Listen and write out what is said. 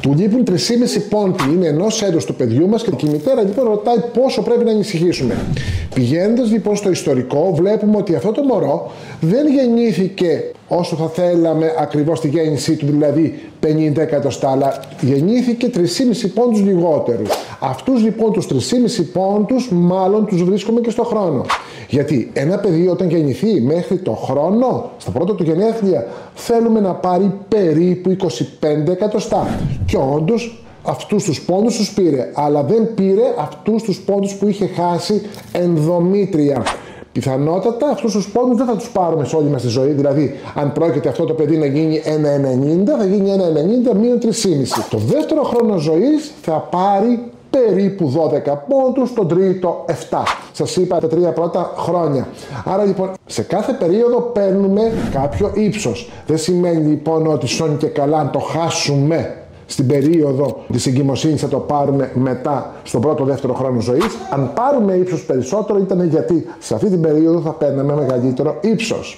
Του λείπουν 3,5 πόντι, είναι ενός έντος του παιδιού μας και η μητέρα λοιπόν ρωτάει πόσο πρέπει να ανησυχήσουμε. Πηγαίνοντας λοιπόν στο ιστορικό, βλέπουμε ότι αυτό το μωρό δεν γεννήθηκε όσο θα θέλαμε ακριβώς τη γέννησή του, δηλαδή 50 εκατοστά, αλλά γεννήθηκε 3,5 πόντους λιγότερους. Αυτούς λοιπόν τους 3,5 πόντους, μάλλον τους βρίσκουμε και στο χρόνο. Γιατί ένα παιδί όταν γεννηθεί μέχρι το χρόνο, στα πρώτα του γενέθλια, θέλουμε να πάρει περίπου 25 εκατοστά. Και όντως αυτούς τους πόντους τους πήρε, αλλά δεν πήρε αυτούς τους πόντους που είχε χάσει ενδομήτρια. Πιθανότατα αυτούς τους πόντου δεν θα τους πάρουμε σε όλη μας τη ζωή. Δηλαδή, αν πρόκειται αυτό το παιδί να γίνει 1,90, θα γίνει 1,90 μείον 3,5. Το δεύτερο χρόνο ζωής θα πάρει περίπου 12 πόντους, τον τρίτο 7. Σας είπα τα τρία πρώτα χρόνια. Άρα λοιπόν σε κάθε περίοδο παίρνουμε κάποιο ύψος. Δεν σημαίνει λοιπόν ότι σώνει και καλά αν το χάσουμε στην περίοδο της εγκυμοσύνης θα το πάρουμε μετά στον πρώτο δεύτερο χρόνο ζωής. Αν πάρουμε ύψος περισσότερο ήταν γιατί σε αυτή την περίοδο θα παίρναμε μεγαλύτερο ύψος.